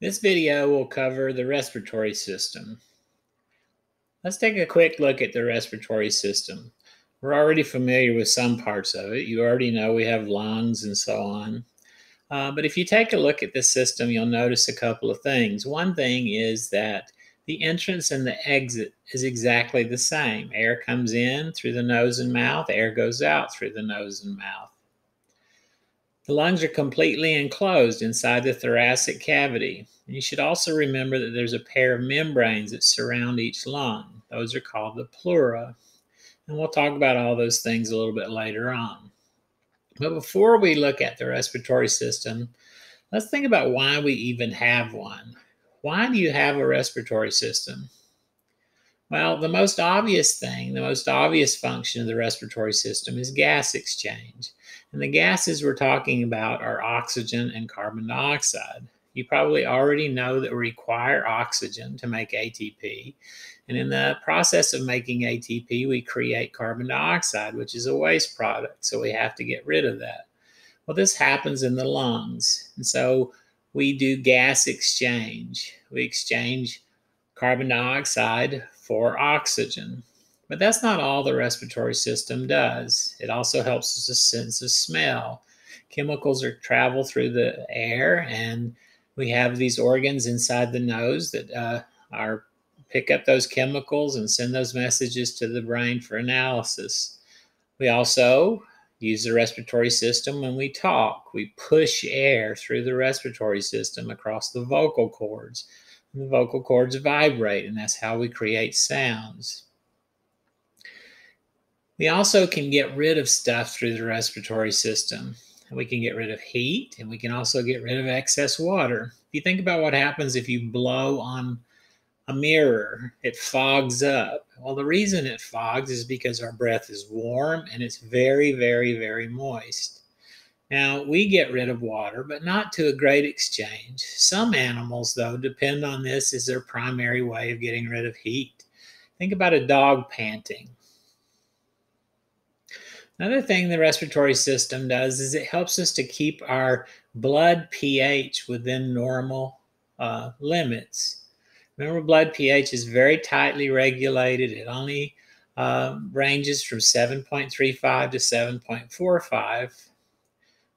This video will cover the respiratory system. Let's take a quick look at the respiratory system. We're already familiar with some parts of it. You already know we have lungs and so on. Uh, but if you take a look at the system, you'll notice a couple of things. One thing is that the entrance and the exit is exactly the same. Air comes in through the nose and mouth, air goes out through the nose and mouth. The lungs are completely enclosed inside the thoracic cavity. And you should also remember that there's a pair of membranes that surround each lung. Those are called the pleura. And we'll talk about all those things a little bit later on. But before we look at the respiratory system, let's think about why we even have one. Why do you have a respiratory system? Well, the most obvious thing, the most obvious function of the respiratory system is gas exchange. And the gases we're talking about are oxygen and carbon dioxide. You probably already know that we require oxygen to make ATP. And in the process of making ATP, we create carbon dioxide, which is a waste product. So we have to get rid of that. Well, this happens in the lungs. And so we do gas exchange. We exchange carbon dioxide for oxygen. But that's not all the respiratory system does. It also helps us to sense of smell. Chemicals are travel through the air, and we have these organs inside the nose that uh, are pick up those chemicals and send those messages to the brain for analysis. We also use the respiratory system when we talk. We push air through the respiratory system across the vocal cords. The vocal cords vibrate, and that's how we create sounds. We also can get rid of stuff through the respiratory system. We can get rid of heat and we can also get rid of excess water. If you think about what happens if you blow on a mirror, it fogs up. Well, the reason it fogs is because our breath is warm and it's very, very, very moist. Now, we get rid of water, but not to a great exchange. Some animals, though, depend on this as their primary way of getting rid of heat. Think about a dog panting. Another thing the respiratory system does is it helps us to keep our blood pH within normal uh, limits. Remember, blood pH is very tightly regulated. It only uh, ranges from 7.35 to 7.45.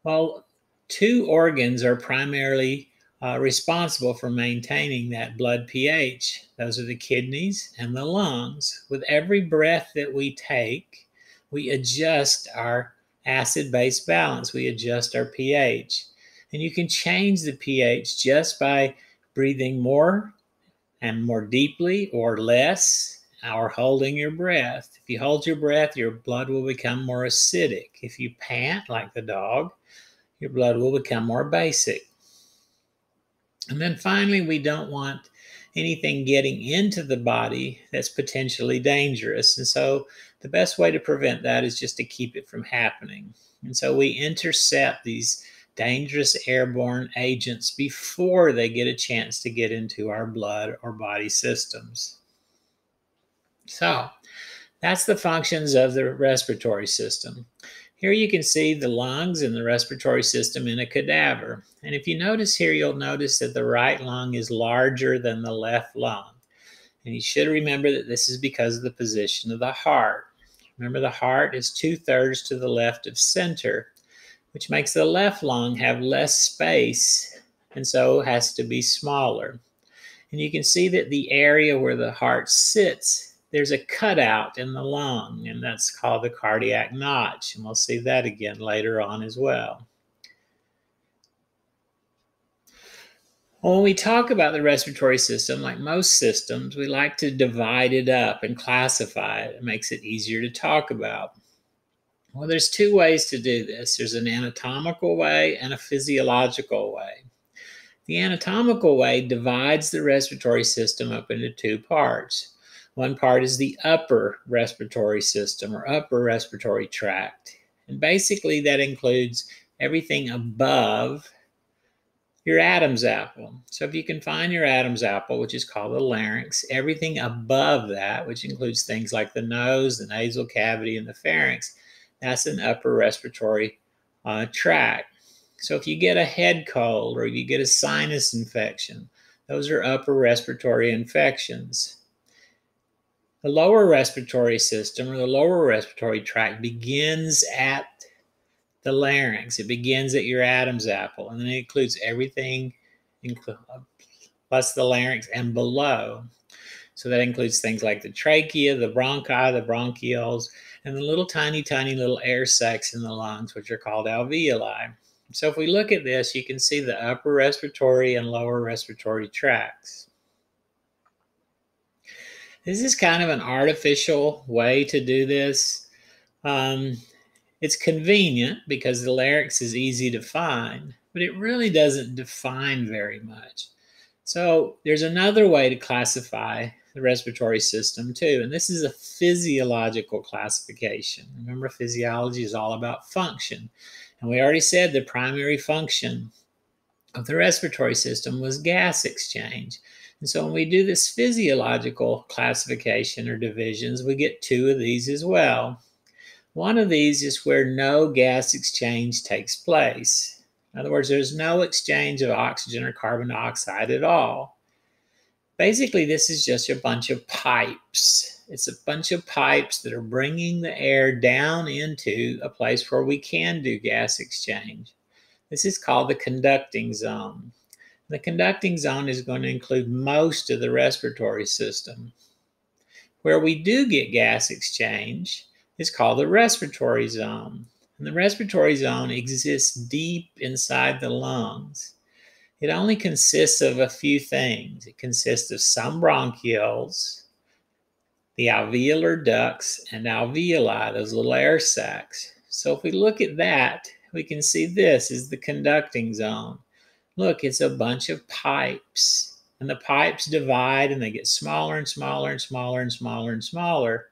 Well, two organs are primarily uh, responsible for maintaining that blood pH. Those are the kidneys and the lungs. With every breath that we take, we adjust our acid base balance, we adjust our pH. And you can change the pH just by breathing more and more deeply or less or holding your breath. If you hold your breath, your blood will become more acidic. If you pant like the dog, your blood will become more basic. And then finally, we don't want anything getting into the body that's potentially dangerous. And so the best way to prevent that is just to keep it from happening. And so we intercept these dangerous airborne agents before they get a chance to get into our blood or body systems. So that's the functions of the respiratory system. Here you can see the lungs and the respiratory system in a cadaver. And if you notice here, you'll notice that the right lung is larger than the left lung. And you should remember that this is because of the position of the heart. Remember, the heart is two thirds to the left of center, which makes the left lung have less space and so has to be smaller. And you can see that the area where the heart sits there's a cutout in the lung, and that's called the cardiac notch. And we'll see that again later on as well. When we talk about the respiratory system, like most systems, we like to divide it up and classify it. It makes it easier to talk about. Well, there's two ways to do this there's an anatomical way and a physiological way. The anatomical way divides the respiratory system up into two parts. One part is the upper respiratory system or upper respiratory tract. And basically, that includes everything above your Adam's apple. So, if you can find your Adam's apple, which is called the larynx, everything above that, which includes things like the nose, the nasal cavity, and the pharynx, that's an upper respiratory uh, tract. So if you get a head cold or you get a sinus infection, those are upper respiratory infections. The lower respiratory system or the lower respiratory tract begins at the larynx. It begins at your Adam's apple, and then it includes everything, plus the larynx and below. So that includes things like the trachea, the bronchi, the bronchioles, and the little tiny, tiny little air sacs in the lungs, which are called alveoli. So if we look at this, you can see the upper respiratory and lower respiratory tracts. This is kind of an artificial way to do this. Um, it's convenient because the larynx is easy to find, but it really doesn't define very much. So there's another way to classify the respiratory system too, and this is a physiological classification. Remember, physiology is all about function. And we already said the primary function of the respiratory system was gas exchange. And so when we do this physiological classification or divisions, we get two of these as well. One of these is where no gas exchange takes place. In other words, there's no exchange of oxygen or carbon dioxide at all. Basically, this is just a bunch of pipes. It's a bunch of pipes that are bringing the air down into a place where we can do gas exchange. This is called the conducting zone. The conducting zone is going to include most of the respiratory system. Where we do get gas exchange is called the respiratory zone. And the respiratory zone exists deep inside the lungs. It only consists of a few things. It consists of some bronchioles, the alveolar ducts, and alveoli, those little air sacs. So if we look at that, we can see this is the conducting zone. Look, it's a bunch of pipes. And the pipes divide and they get smaller and smaller and smaller and smaller and smaller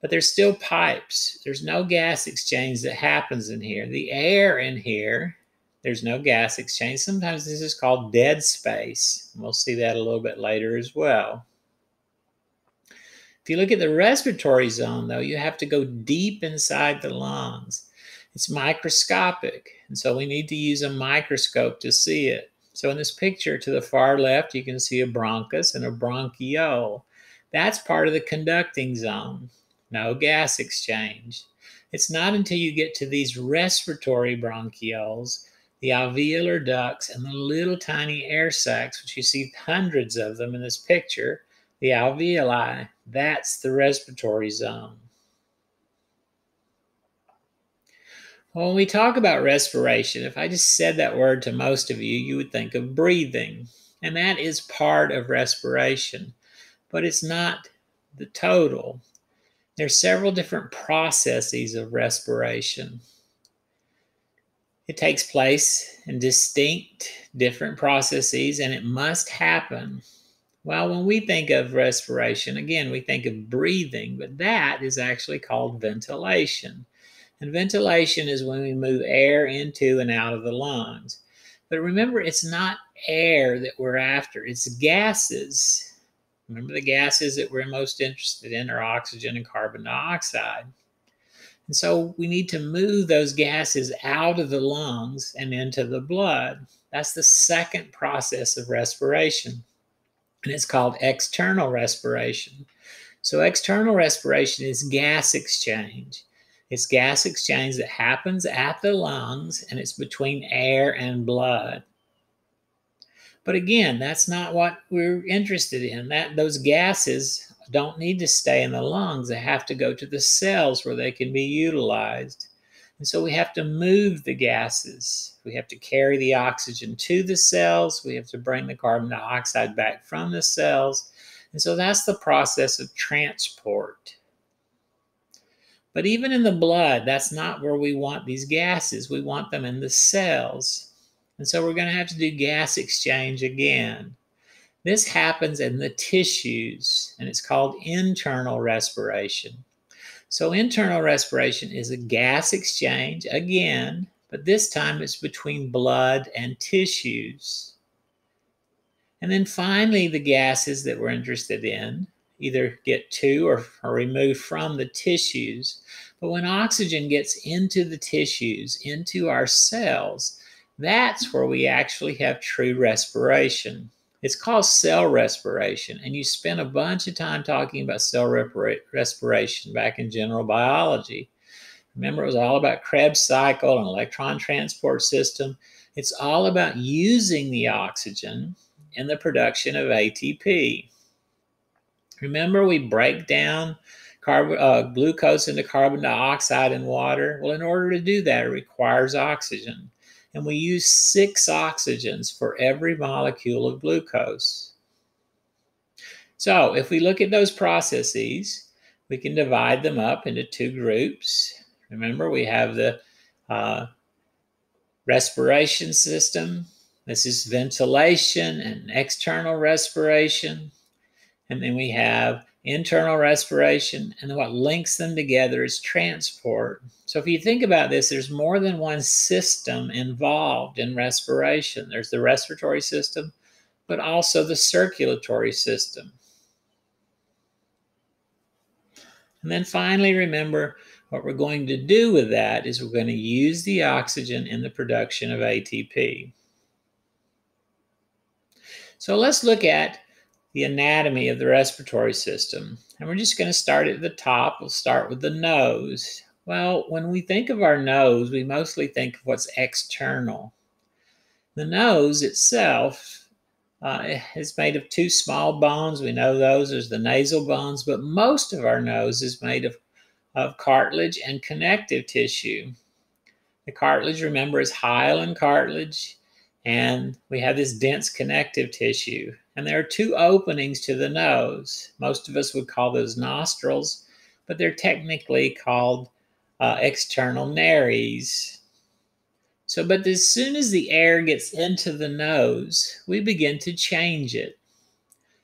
but there's still pipes. There's no gas exchange that happens in here. The air in here, there's no gas exchange. Sometimes this is called dead space. We'll see that a little bit later as well. If you look at the respiratory zone, though, you have to go deep inside the lungs. It's microscopic, and so we need to use a microscope to see it. So in this picture to the far left, you can see a bronchus and a bronchiole. That's part of the conducting zone no gas exchange. It's not until you get to these respiratory bronchioles, the alveolar ducts, and the little tiny air sacs, which you see hundreds of them in this picture, the alveoli, that's the respiratory zone. When we talk about respiration, if I just said that word to most of you, you would think of breathing. And that is part of respiration, but it's not the total. There's several different processes of respiration. It takes place in distinct different processes and it must happen. Well, when we think of respiration, again, we think of breathing, but that is actually called ventilation. And ventilation is when we move air into and out of the lungs. But remember, it's not air that we're after, it's gases Remember, the gases that we're most interested in are oxygen and carbon dioxide. And so we need to move those gases out of the lungs and into the blood. That's the second process of respiration. And it's called external respiration. So, external respiration is gas exchange. It's gas exchange that happens at the lungs and it's between air and blood. But again, that's not what we're interested in. That those gases don't need to stay in the lungs. They have to go to the cells where they can be utilized. And so we have to move the gases. We have to carry the oxygen to the cells. We have to bring the carbon dioxide back from the cells. And so that's the process of transport. But even in the blood, that's not where we want these gases. We want them in the cells. And so we're going to have to do gas exchange again. This happens in the tissues, and it's called internal respiration. So, internal respiration is a gas exchange again, but this time it's between blood and tissues. And then finally, the gases that we're interested in either get to or are removed from the tissues. But when oxygen gets into the tissues, into our cells, that's where we actually have true respiration. It's called cell respiration, and you spent a bunch of time talking about cell respiration back in general biology. Remember, it was all about Krebs cycle and electron transport system. It's all about using the oxygen in the production of ATP. Remember, we break down uh, glucose into carbon dioxide and water. Well, in order to do that, it requires oxygen. And we use six oxygens for every molecule of glucose. So if we look at those processes, we can divide them up into two groups. Remember, we have the uh, respiration system. This is ventilation and external respiration. And then we have internal respiration, and what links them together is transport. So if you think about this, there's more than one system involved in respiration. There's the respiratory system, but also the circulatory system. And then finally, remember what we're going to do with that is we're going to use the oxygen in the production of ATP. So let's look at the anatomy of the respiratory system. And we're just going to start at the top. We'll start with the nose. Well, when we think of our nose, we mostly think of what's external. The nose itself uh, is made of two small bones. We know those as the nasal bones, but most of our nose is made of, of cartilage and connective tissue. The cartilage, remember, is hyaline cartilage, and we have this dense connective tissue. And there are two openings to the nose. Most of us would call those nostrils, but they're technically called uh, external nares. So, but as soon as the air gets into the nose, we begin to change it.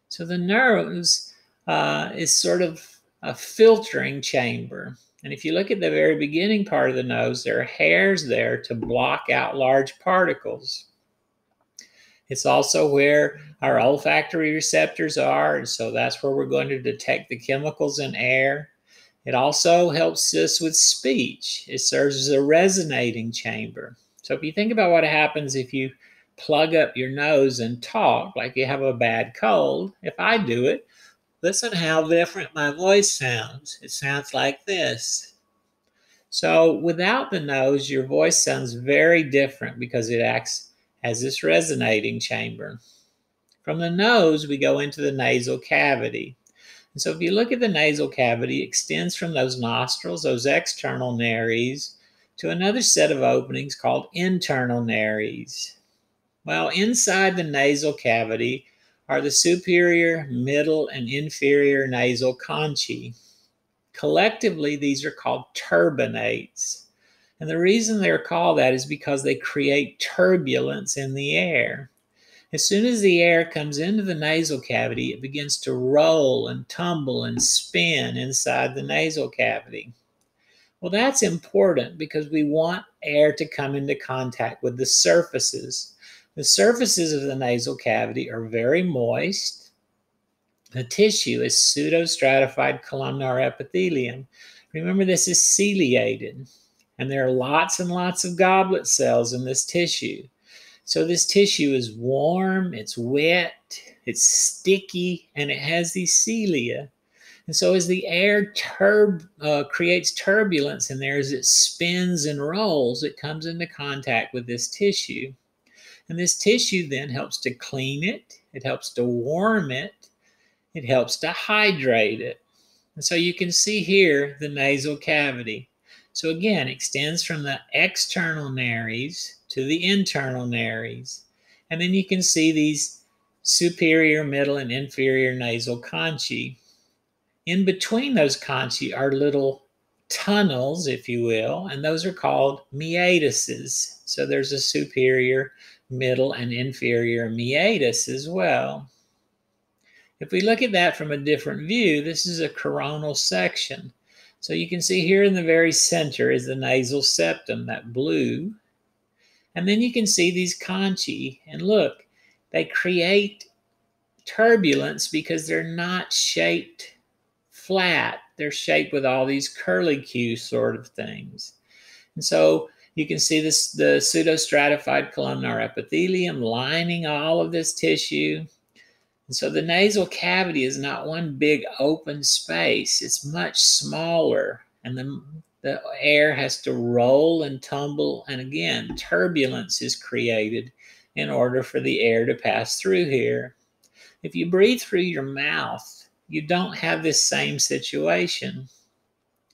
So the nose uh, is sort of a filtering chamber. And if you look at the very beginning part of the nose, there are hairs there to block out large particles. It's also where our olfactory receptors are, and so that's where we're going to detect the chemicals in air. It also helps us with speech. It serves as a resonating chamber. So if you think about what happens if you plug up your nose and talk like you have a bad cold, if I do it, listen how different my voice sounds. It sounds like this. So without the nose, your voice sounds very different because it acts as this resonating chamber. From the nose, we go into the nasal cavity. And so if you look at the nasal cavity, it extends from those nostrils, those external nares, to another set of openings called internal nares. Well, inside the nasal cavity are the superior, middle, and inferior nasal conchae. Collectively, these are called turbinates. And the reason they're called that is because they create turbulence in the air. As soon as the air comes into the nasal cavity, it begins to roll and tumble and spin inside the nasal cavity. Well, that's important because we want air to come into contact with the surfaces. The surfaces of the nasal cavity are very moist. The tissue is pseudostratified columnar epithelium. Remember, this is ciliated. And there are lots and lots of goblet cells in this tissue. So this tissue is warm, it's wet, it's sticky, and it has these cilia. And so as the air turb, uh, creates turbulence in there, as it spins and rolls, it comes into contact with this tissue. And this tissue then helps to clean it, it helps to warm it, it helps to hydrate it. And so you can see here the nasal cavity. So again, extends from the external nares to the internal nares. And then you can see these superior, middle, and inferior nasal conchae. In between those conchae are little tunnels, if you will, and those are called meatuses. So there's a superior, middle, and inferior meatus as well. If we look at that from a different view, this is a coronal section. So you can see here in the very center is the nasal septum, that blue. And then you can see these conchae, And look, they create turbulence because they're not shaped flat. They're shaped with all these curlicue sort of things. And so you can see this the pseudostratified columnar epithelium lining all of this tissue. And so the nasal cavity is not one big open space. It's much smaller and the, the air has to roll and tumble. And again, turbulence is created in order for the air to pass through here. If you breathe through your mouth, you don't have this same situation.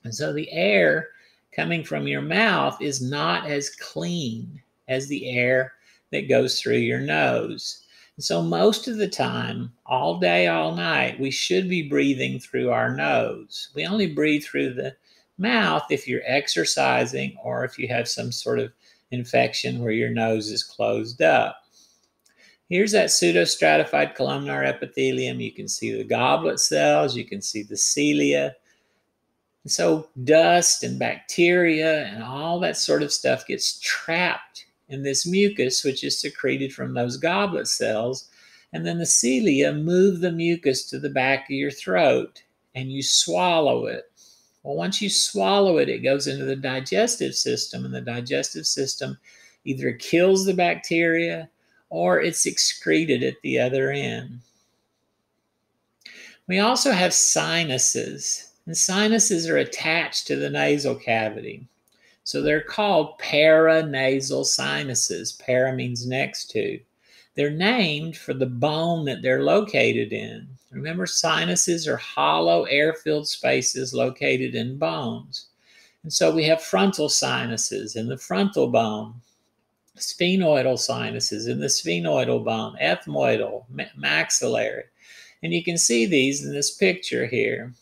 And so the air coming from your mouth is not as clean as the air that goes through your nose. And so, most of the time, all day, all night, we should be breathing through our nose. We only breathe through the mouth if you're exercising or if you have some sort of infection where your nose is closed up. Here's that pseudostratified columnar epithelium. You can see the goblet cells, you can see the cilia. So, dust and bacteria and all that sort of stuff gets trapped in this mucus, which is secreted from those goblet cells. And then the cilia move the mucus to the back of your throat and you swallow it. Well, once you swallow it, it goes into the digestive system, and the digestive system either kills the bacteria or it's excreted at the other end. We also have sinuses, and sinuses are attached to the nasal cavity. So they're called paranasal sinuses. Para means next to. They're named for the bone that they're located in. Remember, sinuses are hollow air filled spaces located in bones. And so we have frontal sinuses in the frontal bone, sphenoidal sinuses in the sphenoidal bone, ethmoidal, maxillary. And you can see these in this picture here.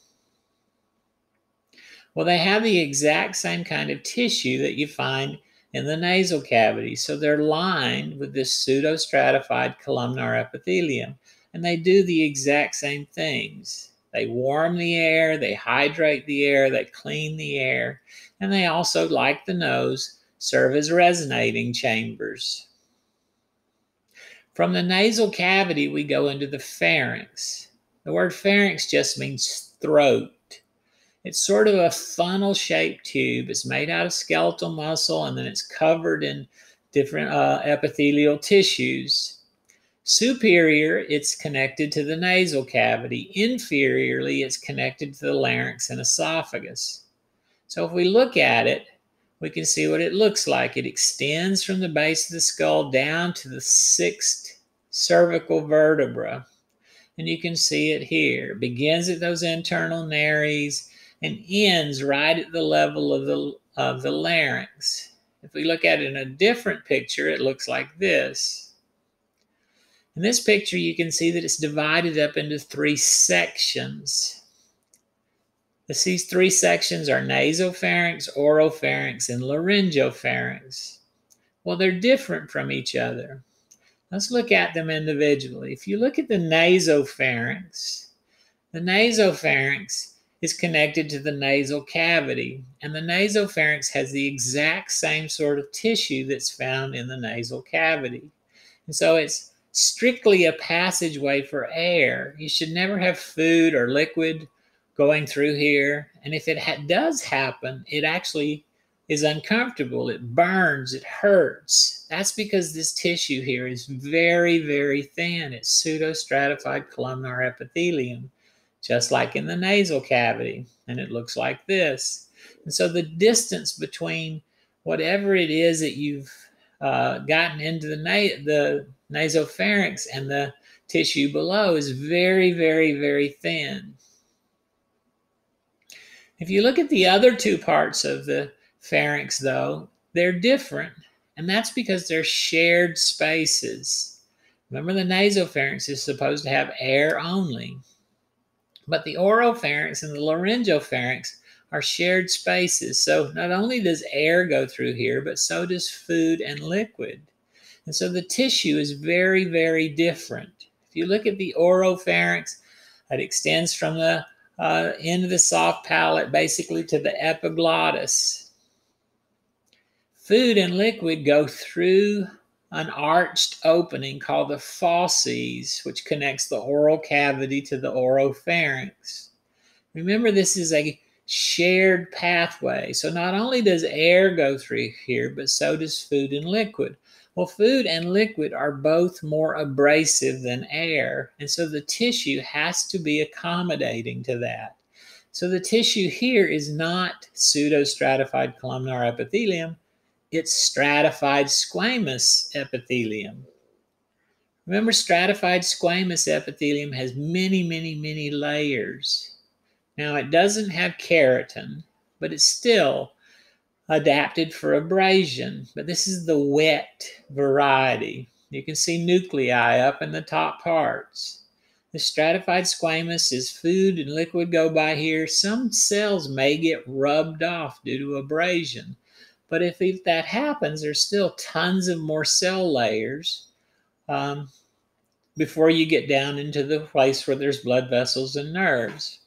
Well, they have the exact same kind of tissue that you find in the nasal cavity. So they're lined with this pseudostratified columnar epithelium, and they do the exact same things. They warm the air, they hydrate the air, they clean the air, and they also, like the nose, serve as resonating chambers. From the nasal cavity, we go into the pharynx. The word pharynx just means throat. It's sort of a funnel shaped tube. It's made out of skeletal muscle and then it's covered in different uh, epithelial tissues. Superior, it's connected to the nasal cavity. Inferiorly, it's connected to the larynx and esophagus. So if we look at it, we can see what it looks like. It extends from the base of the skull down to the sixth cervical vertebra. And you can see it here. It begins at those internal nares and ends right at the level of the, of the larynx. If we look at it in a different picture, it looks like this. In this picture, you can see that it's divided up into three sections. These three sections are nasopharynx, oropharynx, and laryngopharynx. Well, they're different from each other. Let's look at them individually. If you look at the nasopharynx, the nasopharynx is connected to the nasal cavity, and the nasopharynx has the exact same sort of tissue that's found in the nasal cavity. And so it's strictly a passageway for air. You should never have food or liquid going through here. And if it ha- does happen, it actually is uncomfortable. It burns, it hurts. That's because this tissue here is very, very thin. It's pseudostratified columnar epithelium just like in the nasal cavity. And it looks like this. And so the distance between whatever it is that you've uh, gotten into the, na- the nasopharynx and the tissue below is very, very, very thin. If you look at the other two parts of the pharynx, though, they're different. And that's because they're shared spaces. Remember, the nasopharynx is supposed to have air only. But the oropharynx and the laryngopharynx are shared spaces. So not only does air go through here, but so does food and liquid. And so the tissue is very, very different. If you look at the oropharynx, it extends from the uh, end of the soft palate basically to the epiglottis. Food and liquid go through an arched opening called the fauces, which connects the oral cavity to the oropharynx. Remember, this is a shared pathway. So not only does air go through here, but so does food and liquid. Well, food and liquid are both more abrasive than air, and so the tissue has to be accommodating to that. So the tissue here is not pseudostratified columnar epithelium, it's stratified squamous epithelium. Remember, stratified squamous epithelium has many, many, many layers. Now, it doesn't have keratin, but it's still adapted for abrasion. But this is the wet variety. You can see nuclei up in the top parts. The stratified squamous is food and liquid go by here. Some cells may get rubbed off due to abrasion. But if that happens, there's still tons of more cell layers um, before you get down into the place where there's blood vessels and nerves.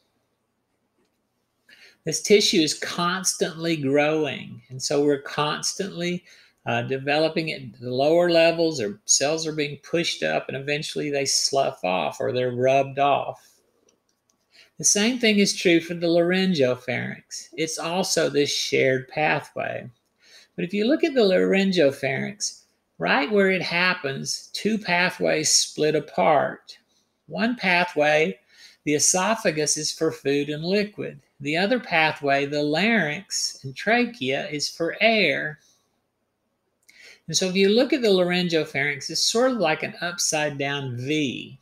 This tissue is constantly growing, and so we're constantly uh, developing it. The lower levels or cells are being pushed up, and eventually they slough off or they're rubbed off. The same thing is true for the laryngopharynx. It's also this shared pathway. But if you look at the laryngopharynx, right where it happens, two pathways split apart. One pathway, the esophagus, is for food and liquid. The other pathway, the larynx and trachea, is for air. And so if you look at the laryngopharynx, it's sort of like an upside down V.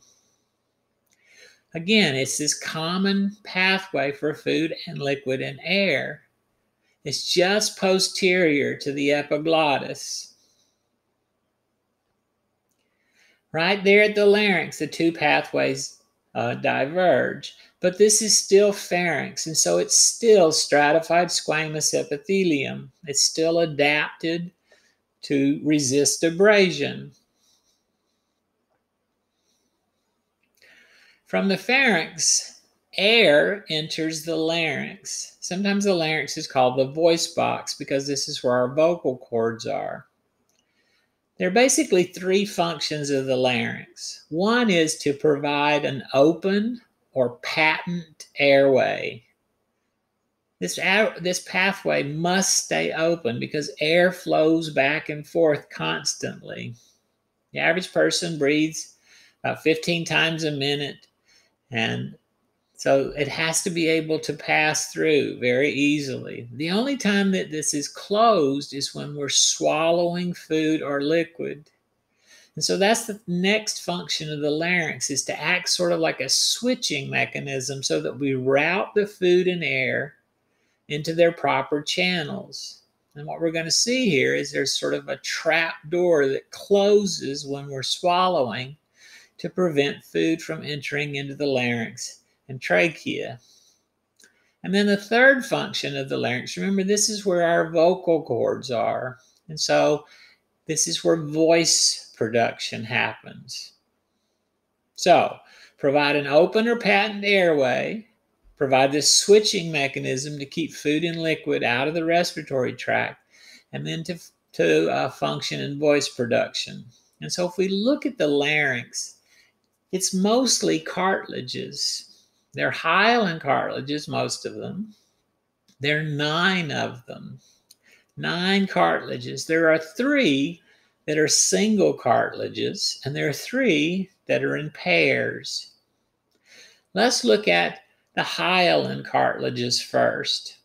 Again, it's this common pathway for food and liquid and air. It's just posterior to the epiglottis. Right there at the larynx, the two pathways uh, diverge. But this is still pharynx, and so it's still stratified squamous epithelium. It's still adapted to resist abrasion. From the pharynx, air enters the larynx. Sometimes the larynx is called the voice box because this is where our vocal cords are. There are basically three functions of the larynx. One is to provide an open or patent airway. This, this pathway must stay open because air flows back and forth constantly. The average person breathes about 15 times a minute, and so it has to be able to pass through very easily. The only time that this is closed is when we're swallowing food or liquid. And so that's the next function of the larynx is to act sort of like a switching mechanism so that we route the food and air into their proper channels. And what we're going to see here is there's sort of a trap door that closes when we're swallowing to prevent food from entering into the larynx and trachea. And then the third function of the larynx, remember, this is where our vocal cords are. And so this is where voice production happens. So, provide an open or patent airway, provide this switching mechanism to keep food and liquid out of the respiratory tract, and then to, to uh, function in voice production. And so, if we look at the larynx, it's mostly cartilages. They're hyaline cartilages, most of them. There are nine of them. Nine cartilages. There are three that are single cartilages, and there are three that are in pairs. Let's look at the hyaline cartilages first.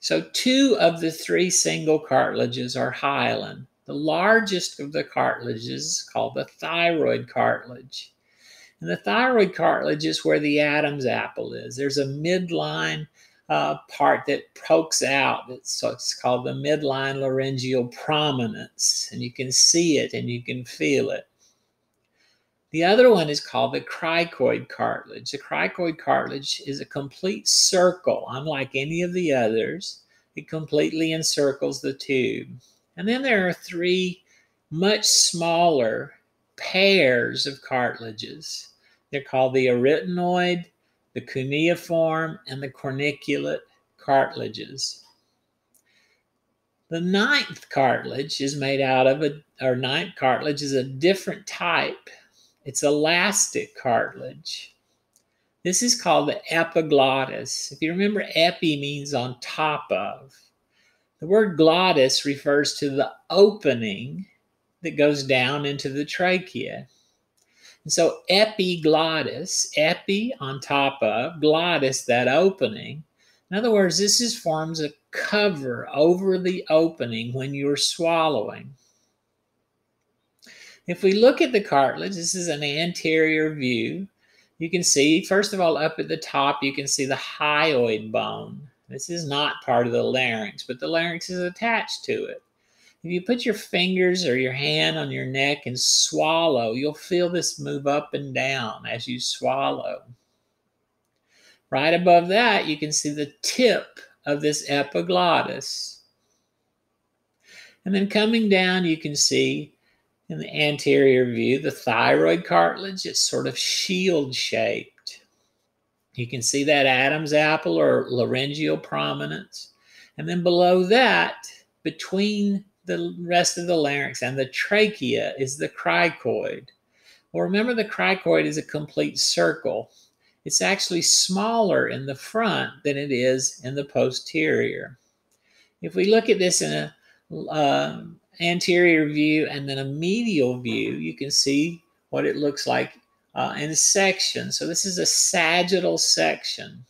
So, two of the three single cartilages are hyaline. The largest of the cartilages is called the thyroid cartilage. And the thyroid cartilage is where the Adam's apple is. There's a midline uh, part that pokes out. It's, it's called the midline laryngeal prominence. And you can see it and you can feel it. The other one is called the cricoid cartilage. The cricoid cartilage is a complete circle, unlike any of the others. It completely encircles the tube. And then there are three much smaller pairs of cartilages. They're called the arytenoid, the cuneiform, and the corniculate cartilages. The ninth cartilage is made out of a, or ninth cartilage is a different type. It's elastic cartilage. This is called the epiglottis. If you remember, epi means on top of. The word glottis refers to the opening that goes down into the trachea. And so epiglottis, epi on top of, glottis, that opening. In other words, this is forms a cover over the opening when you're swallowing. If we look at the cartilage, this is an anterior view. You can see, first of all, up at the top, you can see the hyoid bone. This is not part of the larynx, but the larynx is attached to it. If you put your fingers or your hand on your neck and swallow, you'll feel this move up and down as you swallow. Right above that, you can see the tip of this epiglottis. And then coming down, you can see in the anterior view, the thyroid cartilage, it's sort of shield shaped. You can see that Adam's apple or laryngeal prominence. And then below that, between the rest of the larynx and the trachea, is the cricoid. Well, remember the cricoid is a complete circle. It's actually smaller in the front than it is in the posterior. If we look at this in a uh, anterior view and then a medial view, you can see what it looks like uh, in section. So this is a sagittal section.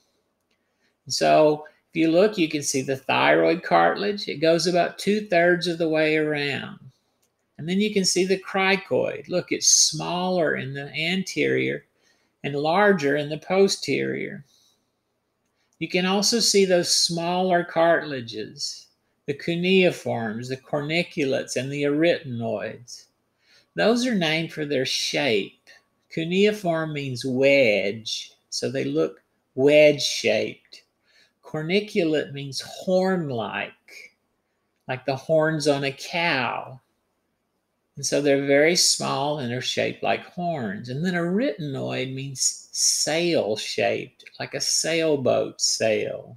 So if you look, you can see the thyroid cartilage. It goes about two thirds of the way around. And then you can see the cricoid. Look, it's smaller in the anterior and larger in the posterior. You can also see those smaller cartilages the cuneiforms, the corniculates, and the arytenoids. Those are named for their shape. Cuneiform means wedge, so they look wedge shaped. Corniculate means horn like, like the horns on a cow. And so they're very small and they're shaped like horns. And then arytenoid means sail shaped, like a sailboat sail.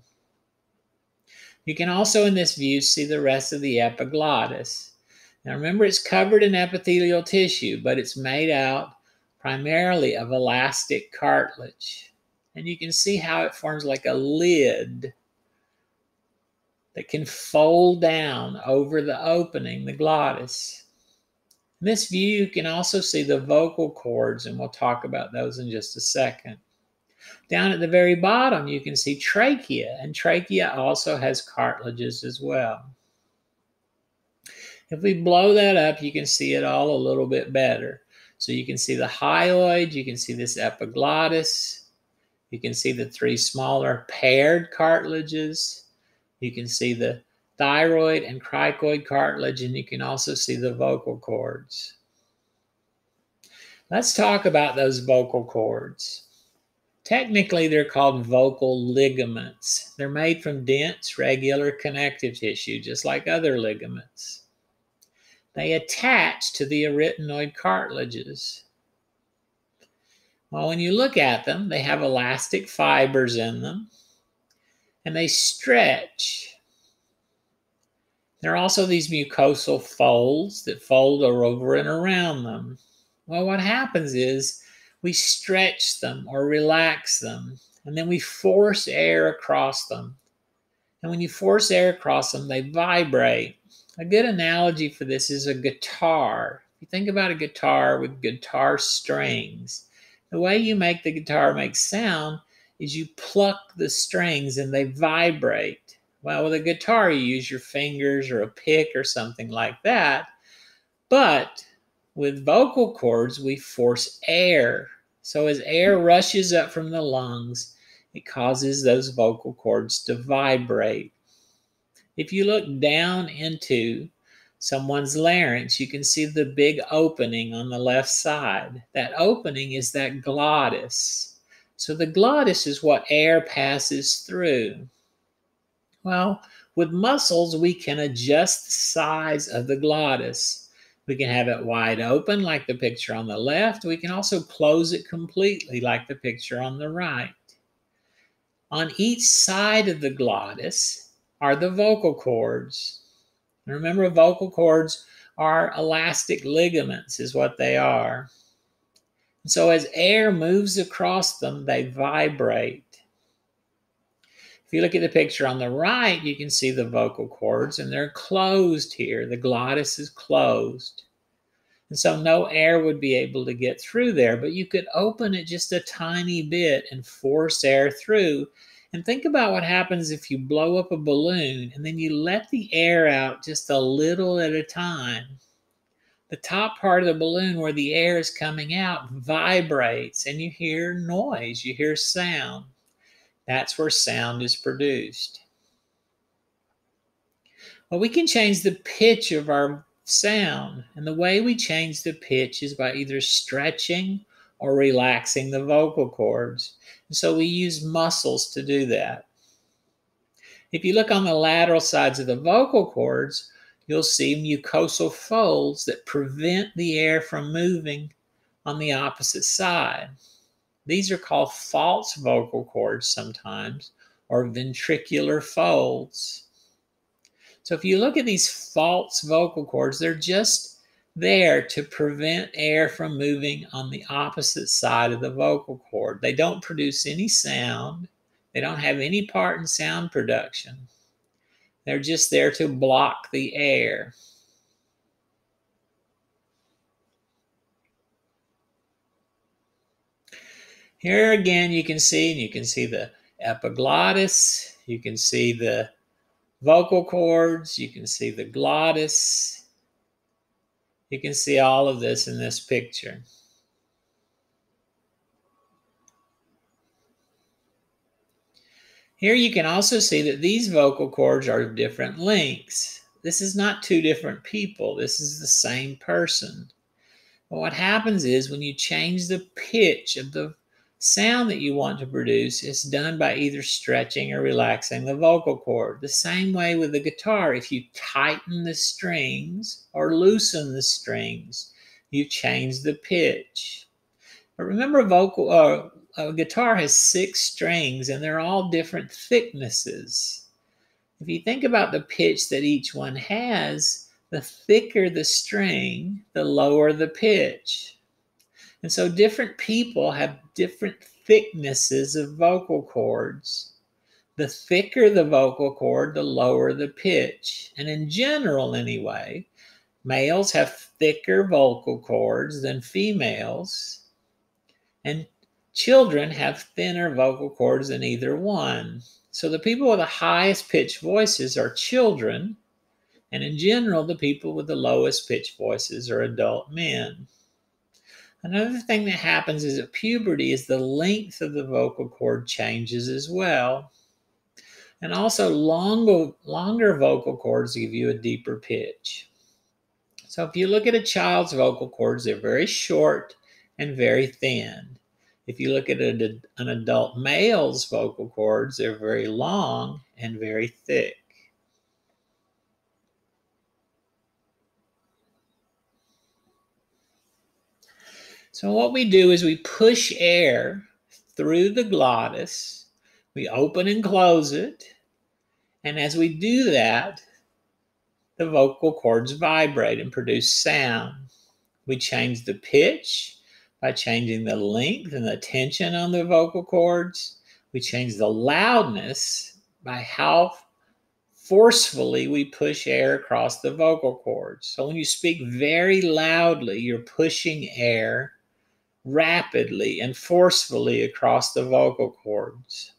You can also in this view see the rest of the epiglottis. Now remember it's covered in epithelial tissue, but it's made out primarily of elastic cartilage. And you can see how it forms like a lid that can fold down over the opening, the glottis. In this view, you can also see the vocal cords, and we'll talk about those in just a second. Down at the very bottom, you can see trachea, and trachea also has cartilages as well. If we blow that up, you can see it all a little bit better. So you can see the hyoid, you can see this epiglottis, you can see the three smaller paired cartilages, you can see the thyroid and cricoid cartilage, and you can also see the vocal cords. Let's talk about those vocal cords. Technically, they're called vocal ligaments. They're made from dense, regular connective tissue, just like other ligaments. They attach to the arytenoid cartilages. Well, when you look at them, they have elastic fibers in them and they stretch. There are also these mucosal folds that fold over and around them. Well, what happens is we stretch them or relax them, and then we force air across them. And when you force air across them, they vibrate. A good analogy for this is a guitar. If you think about a guitar with guitar strings, the way you make the guitar make sound is you pluck the strings and they vibrate. Well, with a guitar, you use your fingers or a pick or something like that. But with vocal cords, we force air. So as air rushes up from the lungs, it causes those vocal cords to vibrate. If you look down into someone's larynx, you can see the big opening on the left side. That opening is that glottis. So the glottis is what air passes through. Well, with muscles, we can adjust the size of the glottis. We can have it wide open like the picture on the left. We can also close it completely like the picture on the right. On each side of the glottis are the vocal cords. And remember, vocal cords are elastic ligaments, is what they are. And So as air moves across them, they vibrate. If you look at the picture on the right, you can see the vocal cords and they're closed here. The glottis is closed. And so no air would be able to get through there, but you could open it just a tiny bit and force air through. And think about what happens if you blow up a balloon and then you let the air out just a little at a time. The top part of the balloon where the air is coming out vibrates and you hear noise, you hear sound. That's where sound is produced. Well, we can change the pitch of our sound. And the way we change the pitch is by either stretching or relaxing the vocal cords. And so we use muscles to do that. If you look on the lateral sides of the vocal cords, you'll see mucosal folds that prevent the air from moving on the opposite side. These are called false vocal cords sometimes, or ventricular folds. So if you look at these false vocal cords, they're just there to prevent air from moving on the opposite side of the vocal cord. They don't produce any sound. They don't have any part in sound production. They're just there to block the air. Here again, you can see, and you can see the epiglottis, you can see the vocal cords, you can see the glottis. You can see all of this in this picture. Here you can also see that these vocal cords are of different lengths. This is not two different people. This is the same person. But what happens is when you change the pitch of the sound that you want to produce is done by either stretching or relaxing the vocal cord. The same way with the guitar, if you tighten the strings or loosen the strings, you change the pitch. But remember, vocal uh, a guitar has six strings and they're all different thicknesses. If you think about the pitch that each one has, the thicker the string, the lower the pitch. And so different people have different thicknesses of vocal cords. The thicker the vocal cord, the lower the pitch. And in general, anyway, males have thicker vocal cords than females, and children have thinner vocal cords than either one. So the people with the highest pitched voices are children, and in general, the people with the lowest pitched voices are adult men. Another thing that happens is at puberty is the length of the vocal cord changes as well. And also longer, longer vocal cords give you a deeper pitch. So if you look at a child's vocal cords, they're very short and very thin. If you look at an adult male's vocal cords, they're very long and very thick. So what we do is we push air through the glottis, we open and close it, and as we do that, the vocal cords vibrate and produce sound. We change the pitch by changing the length and the tension on the vocal cords. We change the loudness by how forcefully we push air across the vocal cords. So when you speak very loudly, you're pushing air rapidly and forcefully across the vocal cords.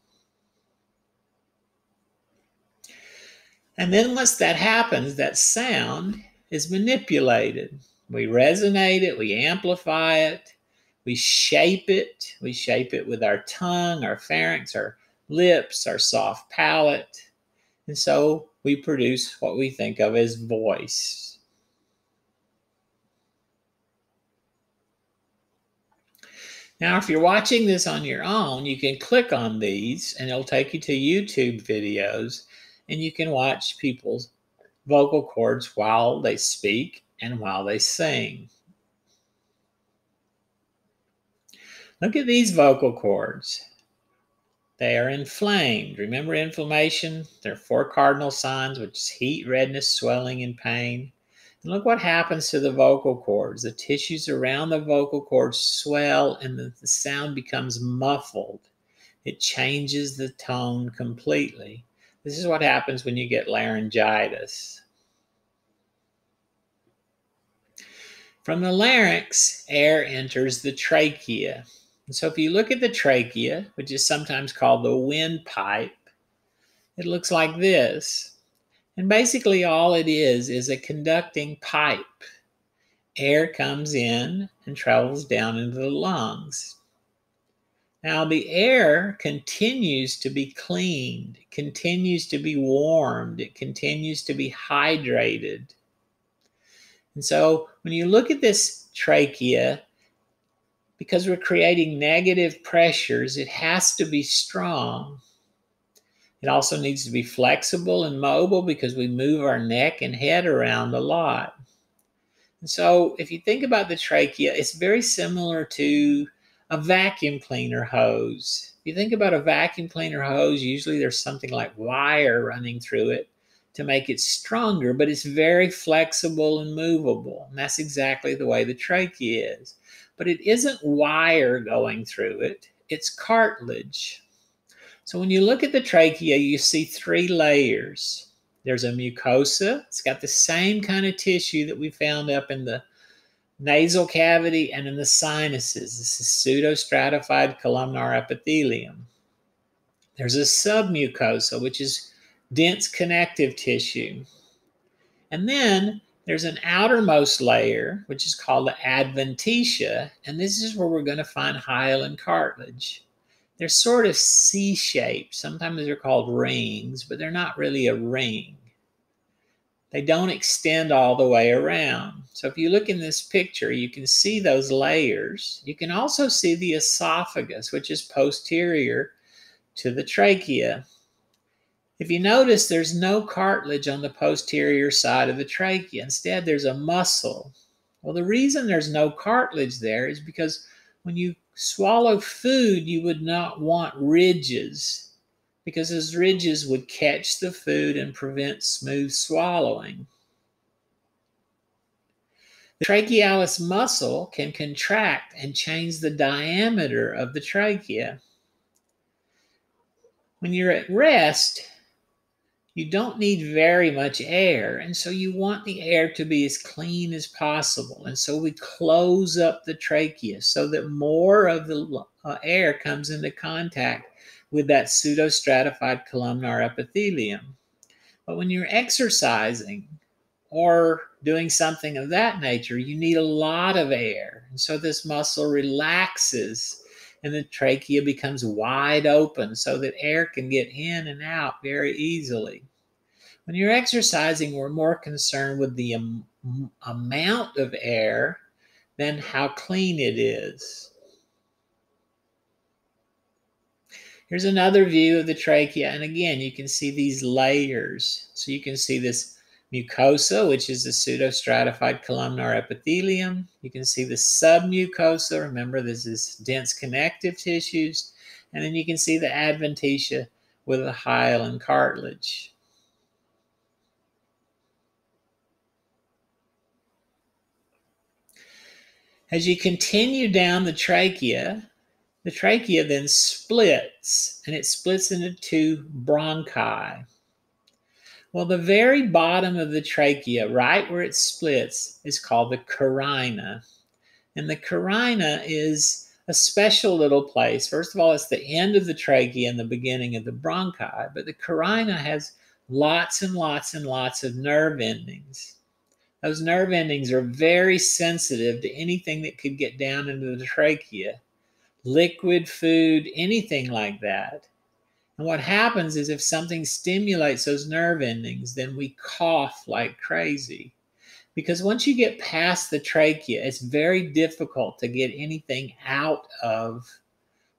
And then once that happens, that sound is manipulated. We resonate it, we amplify it, we shape it. We shape it with our tongue, our pharynx, our lips, our soft palate. And so we produce what we think of as voice. Now, if you're watching this on your own, you can click on these and it'll take you to YouTube videos and you can watch people's vocal cords while they speak and while they sing. Look at these vocal cords. They are inflamed. Remember inflammation? There are four cardinal signs, which is heat, redness, swelling, and pain. And look what happens to the vocal cords. The tissues around the vocal cords swell and the, the sound becomes muffled. It changes the tone completely. This is what happens when you get laryngitis. From the larynx, air enters the trachea. So if you look at the trachea, which is sometimes called the windpipe, it looks like this. And basically, all it is is a conducting pipe. Air comes in and travels down into the lungs. Now, the air continues to be cleaned, continues to be warmed, it continues to be hydrated. And so, when you look at this trachea, because we're creating negative pressures, it has to be strong. It also needs to be flexible and mobile because we move our neck and head around a lot. And so, if you think about the trachea, it's very similar to a vacuum cleaner hose. If you think about a vacuum cleaner hose, usually there's something like wire running through it to make it stronger, but it's very flexible and movable. And that's exactly the way the trachea is. But it isn't wire going through it, it's cartilage. So when you look at the trachea, you see three layers. There's a mucosa. It's got the same kind of tissue that we found up in the nasal cavity and in the sinuses. This is pseudostratified columnar epithelium. There's a submucosa, which is dense connective tissue. And then there's an outermost layer, which is called the adventitia, and this is where we're going to find hyaline cartilage they're sort of C shaped. Sometimes they're called rings, but they're not really a ring. They don't extend all the way around. So if you look in this picture, you can see those layers. You can also see the esophagus, which is posterior to the trachea. If you notice, there's no cartilage on the posterior side of the trachea. Instead, there's a muscle. Well, the reason there's no cartilage there is because when you swallow food, you would not want ridges because those ridges would catch the food and prevent smooth swallowing. The trachealis muscle can contract and change the diameter of the trachea. When you're at rest, you don't need very much air. And so you want the air to be as clean as possible. And so we close up the trachea so that more of the uh, air comes into contact with that pseudostratified columnar epithelium. But when you're exercising or doing something of that nature, you need a lot of air. And so this muscle relaxes and the trachea becomes wide open so that air can get in and out very easily. When you're exercising, we're more concerned with the am- amount of air than how clean it is. Here's another view of the trachea. And again, you can see these layers. So you can see this mucosa, which is the pseudostratified columnar epithelium. You can see the submucosa. Remember, this is dense connective tissues. And then you can see the adventitia with the hyaline cartilage. As you continue down the trachea, the trachea then splits and it splits into two bronchi. Well, the very bottom of the trachea, right where it splits, is called the carina. And the carina is a special little place. First of all, it's the end of the trachea and the beginning of the bronchi, but the carina has lots and lots and lots of nerve endings. Those nerve endings are very sensitive to anything that could get down into the trachea liquid food, anything like that. And what happens is if something stimulates those nerve endings, then we cough like crazy. Because once you get past the trachea, it's very difficult to get anything out of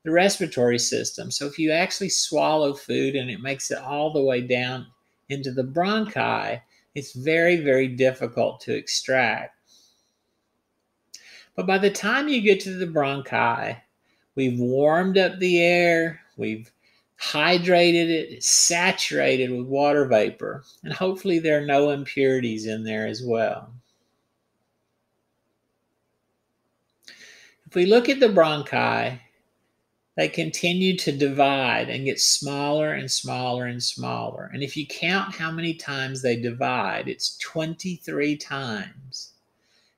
the respiratory system. So if you actually swallow food and it makes it all the way down into the bronchi, it's very, very difficult to extract. But by the time you get to the bronchi, we've warmed up the air, we've hydrated it, saturated with water vapor, and hopefully there are no impurities in there as well. If we look at the bronchi, they continue to divide and get smaller and smaller and smaller. And if you count how many times they divide, it's 23 times,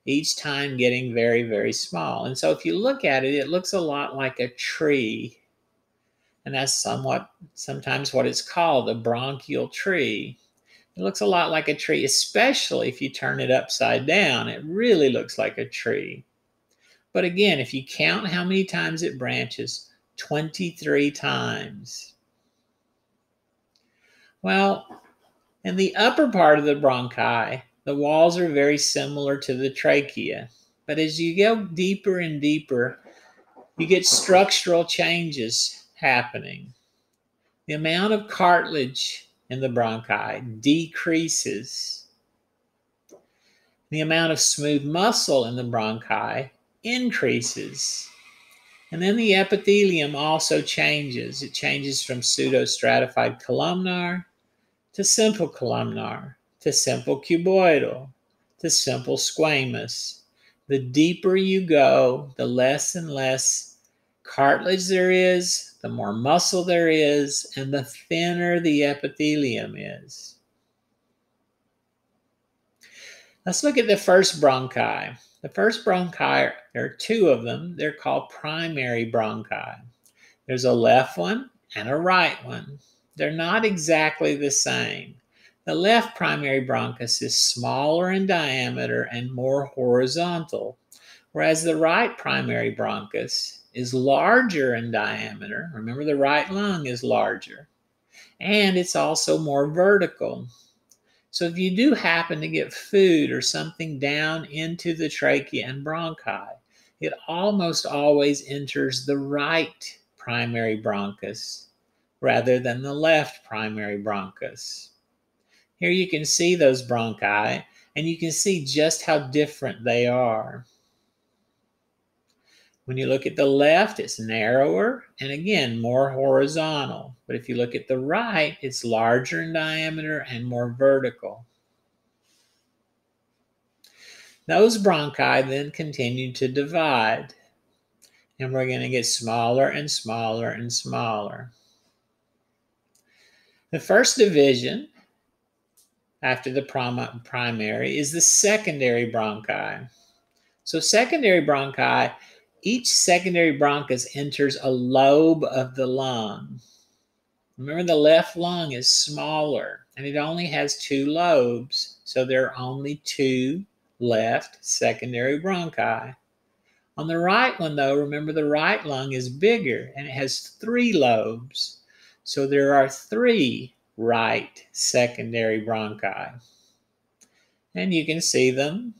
each time getting very, very small. And so if you look at it, it looks a lot like a tree and that's somewhat sometimes what it's called a bronchial tree. It looks a lot like a tree, especially if you turn it upside down. It really looks like a tree. But again, if you count how many times it branches, 23 times. Well, in the upper part of the bronchi, the walls are very similar to the trachea. But as you go deeper and deeper, you get structural changes happening. The amount of cartilage in the bronchi decreases. The amount of smooth muscle in the bronchi increases. And then the epithelium also changes. It changes from pseudostratified columnar to simple columnar to simple cuboidal to simple squamous. The deeper you go, the less and less cartilage there is, the more muscle there is, and the thinner the epithelium is. Let's look at the first bronchi. The first bronchi, there are two of them. They're called primary bronchi. There's a left one and a right one. They're not exactly the same. The left primary bronchus is smaller in diameter and more horizontal, whereas the right primary bronchus is larger in diameter. Remember, the right lung is larger, and it's also more vertical. So if you do happen to get food or something down into the trachea and bronchi, it almost always enters the right primary bronchus rather than the left primary bronchus. Here you can see those bronchi and you can see just how different they are. When you look at the left, it's narrower and again more horizontal. But if you look at the right, it's larger in diameter and more vertical. Those bronchi then continue to divide, and we're going to get smaller and smaller and smaller. The first division after the primary is the secondary bronchi. So, secondary bronchi each secondary bronchus enters a lobe of the lung. Remember, the left lung is smaller and it only has two lobes, so there are only two left secondary bronchi. On the right one, though, remember the right lung is bigger and it has three lobes, so there are three right secondary bronchi. And you can see them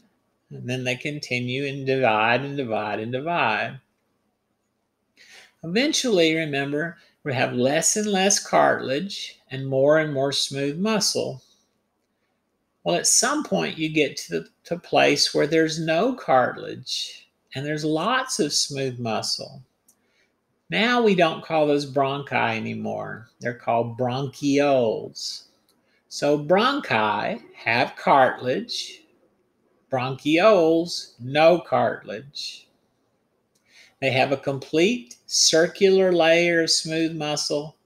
and then they continue and divide and divide and divide. Eventually, remember, we have less and less cartilage and more and more smooth muscle. Well, at some point, you get to, the, to place where there's no cartilage and there's lots of smooth muscle. Now we don't call those bronchi anymore. They're called bronchioles. So bronchi have cartilage Bronchioles, no cartilage. They have a complete circular layer of smooth muscle.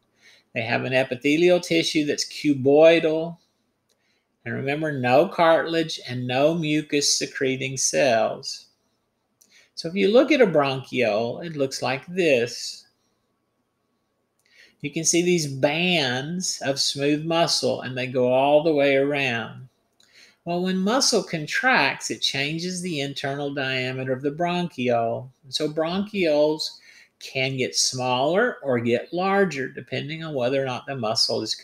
They have an epithelial tissue that's cuboidal. And remember, no cartilage and no mucus secreting cells. So if you look at a bronchiole, it looks like this. You can see these bands of smooth muscle and they go all the way around. Well, when muscle contracts, it changes the internal diameter of the bronchiole. So bronchioles can get smaller or get larger depending on whether or not the muscle is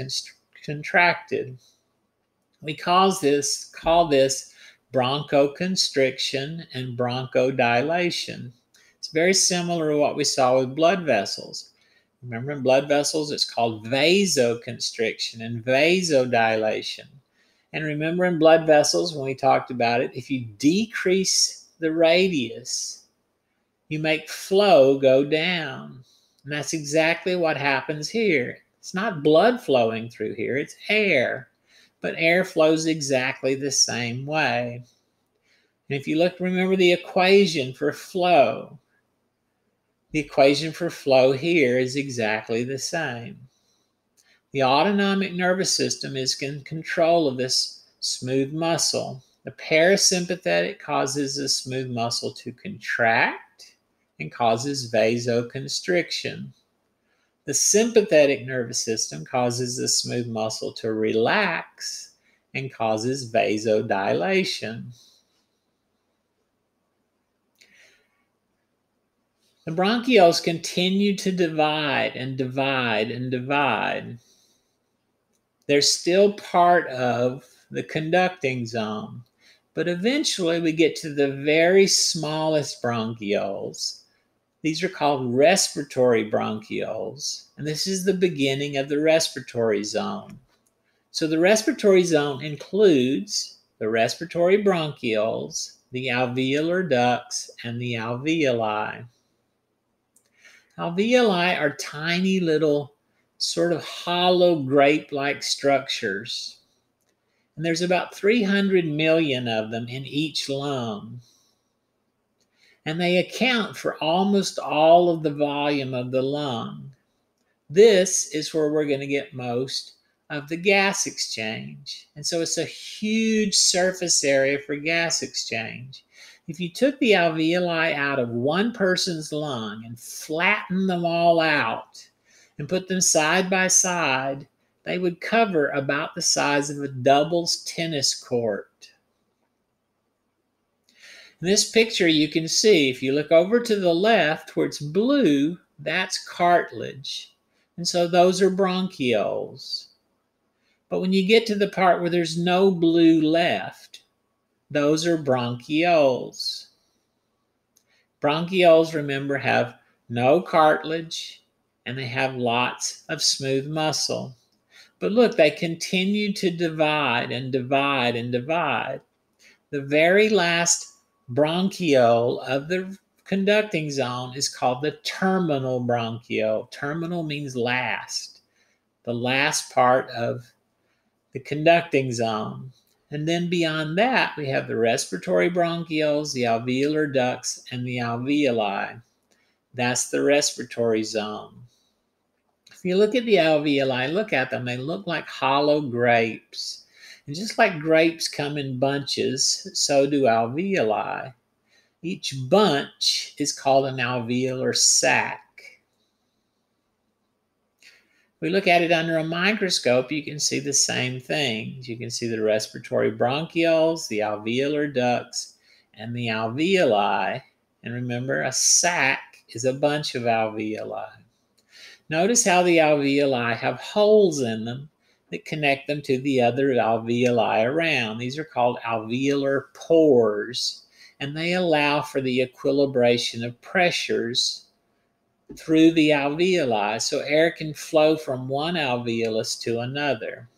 contracted. We this, call this bronchoconstriction and bronchodilation. It's very similar to what we saw with blood vessels. Remember in blood vessels, it's called vasoconstriction and vasodilation. And remember in blood vessels, when we talked about it, if you decrease the radius, you make flow go down. And that's exactly what happens here. It's not blood flowing through here, it's air. But air flows exactly the same way. And if you look, remember the equation for flow The equation for flow here is exactly the same. The autonomic nervous system is in control of this smooth muscle. The parasympathetic causes the smooth muscle to contract and causes vasoconstriction. The sympathetic nervous system causes the smooth muscle to relax and causes vasodilation. The bronchioles continue to divide and divide and divide. They're still part of the conducting zone, but eventually we get to the very smallest bronchioles. These are called respiratory bronchioles, and this is the beginning of the respiratory zone. So the respiratory zone includes the respiratory bronchioles, the alveolar ducts, and the alveoli. Alveoli are tiny little sort of hollow grape like structures. And there's about 300 million of them in each lung. And they account for almost all of the volume of the lung. This is where we're going to get most of the gas exchange. And so it's a huge surface area for gas exchange. If you took the alveoli out of one person's lung and flattened them all out and put them side by side, they would cover about the size of a doubles tennis court. In this picture, you can see if you look over to the left where it's blue, that's cartilage. And so those are bronchioles. But when you get to the part where there's no blue left, those are bronchioles. Bronchioles, remember, have no cartilage and they have lots of smooth muscle. But look, they continue to divide and divide and divide. The very last bronchiole of the conducting zone is called the terminal bronchiole. Terminal means last, the last part of the conducting zone. And then beyond that, we have the respiratory bronchioles, the alveolar ducts, and the alveoli. That's the respiratory zone. If you look at the alveoli, look at them, they look like hollow grapes. And just like grapes come in bunches, so do alveoli. Each bunch is called an alveolar sac we look at it under a microscope, you can see the same things. You can see the respiratory bronchioles, the alveolar ducts, and the alveoli. And remember, a sac is a bunch of alveoli. Notice how the alveoli have holes in them that connect them to the other alveoli around. These are called alveolar pores, and they allow for the equilibration of pressures through the alveoli so air can flow from one alveolus to another.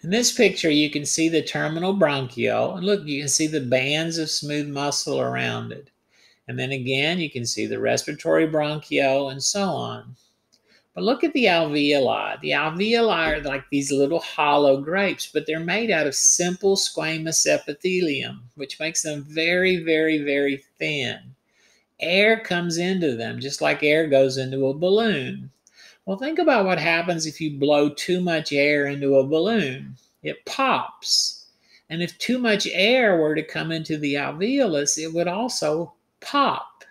In this picture, you can see the terminal bronchiole, and look, you can see the bands of smooth muscle around it. And then again, you can see the respiratory bronchiole and so on. But look at the alveoli. The alveoli are like these little hollow grapes, but they're made out of simple squamous epithelium, which makes them very, very, very thin. Air comes into them just like air goes into a balloon. Well, think about what happens if you blow too much air into a balloon. It pops. And if too much air were to come into the alveolus, it would also pop.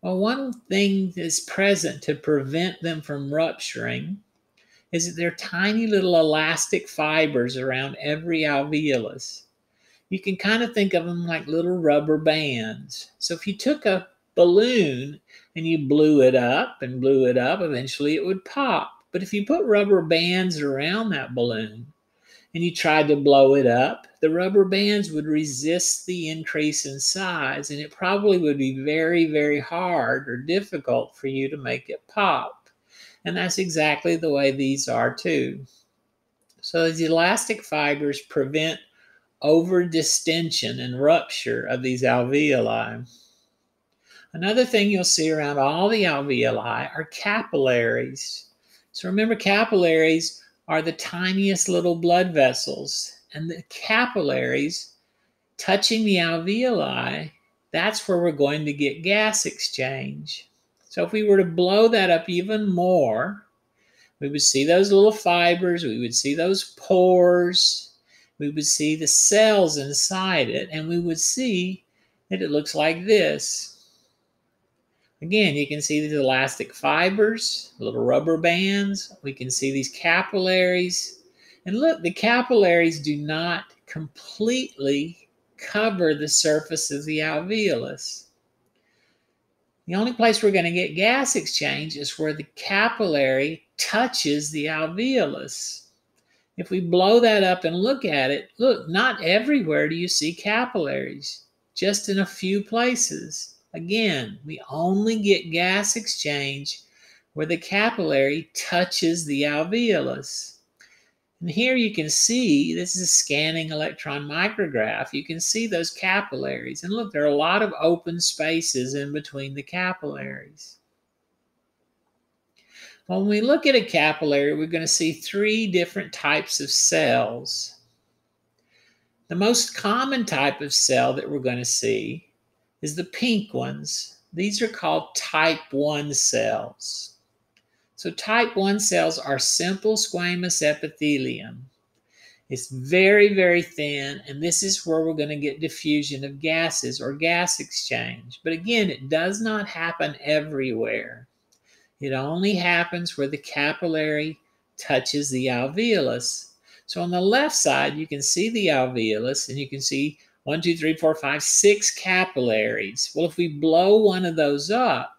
Well, one thing that's present to prevent them from rupturing is that there are tiny little elastic fibers around every alveolus. You can kind of think of them like little rubber bands. So if you took a balloon and you blew it up and blew it up, eventually it would pop. But if you put rubber bands around that balloon, and you tried to blow it up, the rubber bands would resist the increase in size, and it probably would be very, very hard or difficult for you to make it pop. And that's exactly the way these are too. So the elastic fibers prevent over distension and rupture of these alveoli. Another thing you'll see around all the alveoli are capillaries. So remember, capillaries are the tiniest little blood vessels. and the capillaries touching the alveoli, that's where we're going to get gas exchange. So if we were to blow that up even more, we would see those little fibers, we would see those pores, we would see the cells inside it, and we would see that it looks like this. Again, you can see these elastic fibers, little rubber bands. We can see these capillaries. And look, the capillaries do not completely cover the surface of the alveolus. The only place we're going to get gas exchange is where the capillary touches the alveolus. If we blow that up and look at it, look, not everywhere do you see capillaries, just in a few places. Again, we only get gas exchange where the capillary touches the alveolus. And here you can see, this is a scanning electron micrograph. You can see those capillaries. And look, there are a lot of open spaces in between the capillaries. When we look at a capillary, we're going to see three different types of cells. The most common type of cell that we're going to see is the pink ones. These are called type 1 cells. So type 1 cells are simple squamous epithelium. It's very, very thin, and this is where we're going to get diffusion of gases or gas exchange. But again, it does not happen everywhere. It only happens where the capillary touches the alveolus. So on the left side, you can see the alveolus, and you can see one, two, three, four, five, six capillaries. Well, if we blow one of those up,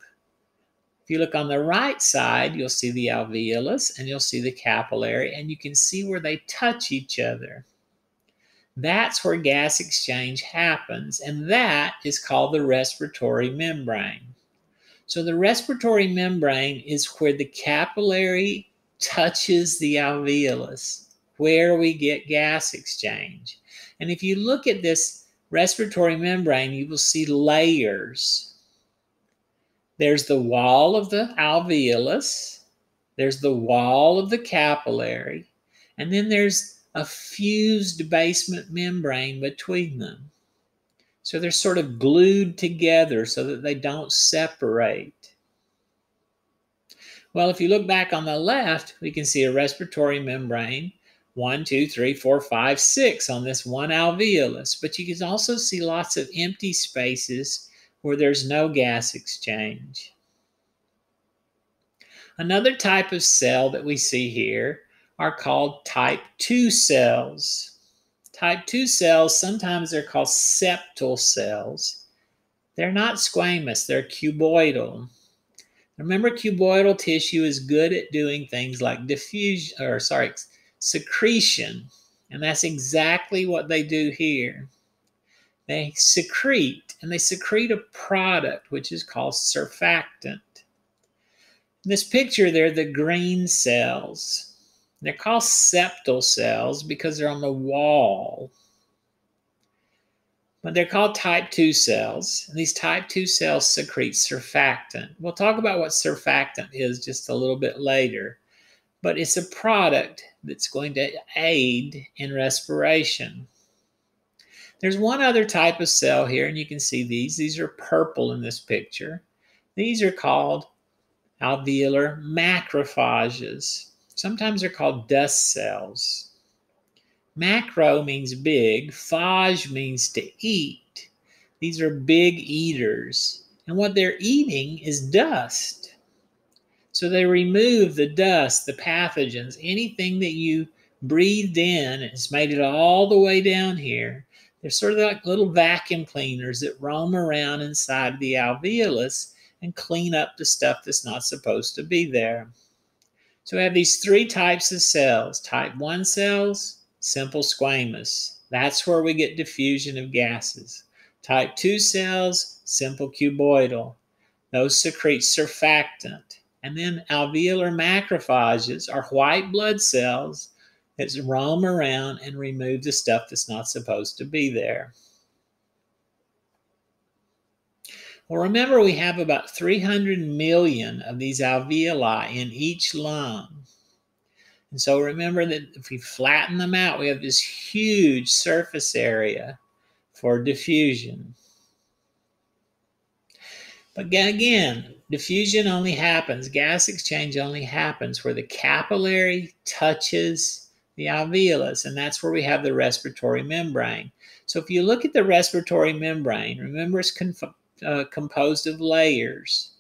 if you look on the right side, you'll see the alveolus and you'll see the capillary, and you can see where they touch each other. That's where gas exchange happens, and that is called the respiratory membrane. So, the respiratory membrane is where the capillary touches the alveolus, where we get gas exchange. And if you look at this respiratory membrane, you will see layers. There's the wall of the alveolus, there's the wall of the capillary, and then there's a fused basement membrane between them. So they're sort of glued together so that they don't separate. Well, if you look back on the left, we can see a respiratory membrane one, two, three, four, five, six on this one alveolus. But you can also see lots of empty spaces where there's no gas exchange. Another type of cell that we see here are called type 2 cells. Type 2 cells, sometimes they're called septal cells. They're not squamous, they're cuboidal. Remember, cuboidal tissue is good at doing things like diffusion, or sorry, secretion. And that's exactly what they do here. They secrete, and they secrete a product which is called surfactant. In this picture, they're the green cells. They're called septal cells because they're on the wall. But they're called type 2 cells. And these type 2 cells secrete surfactant. We'll talk about what surfactant is just a little bit later but it's a product that's going to aid in respiration. There's one other type of cell here, and you can see these. These are purple in this picture. These are called alveolar macrophages. Sometimes they're called dust cells. Macro means big, phage means to eat. These are big eaters. And what they're eating is dust. So they remove the dust, the pathogens, anything that you breathed in it's made it all the way down here. They're sort of like little vacuum cleaners that roam around inside the alveolus and clean up the stuff that's not supposed to be there. So we have these three types of cells. Type 1 cells, simple squamous. That's where we get diffusion of gases. Type 2 cells, simple cuboidal. Those secrete surfactant. And then alveolar macrophages are white blood cells that roam around and remove the stuff that's not supposed to be there. Well, remember, we have about 300 million of these alveoli in each lung. And so remember that if we flatten them out, we have this huge surface area for diffusion. But again, diffusion only happens, gas exchange only happens where the capillary touches the alveolus, and that's where we have the respiratory membrane. So if you look at the respiratory membrane, remember it's uh, composed of layers.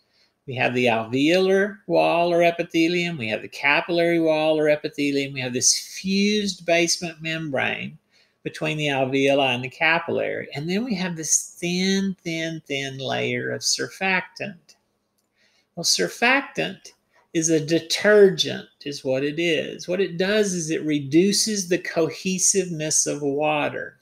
We have the alveolar wall or epithelium, we have the capillary wall or epithelium, we have this fused basement membrane between the alveoli and the capillary. And then we have this thin, thin, thin layer of surfactant. Well, surfactant is a detergent, is what it is. What it does is it reduces the cohesiveness of water.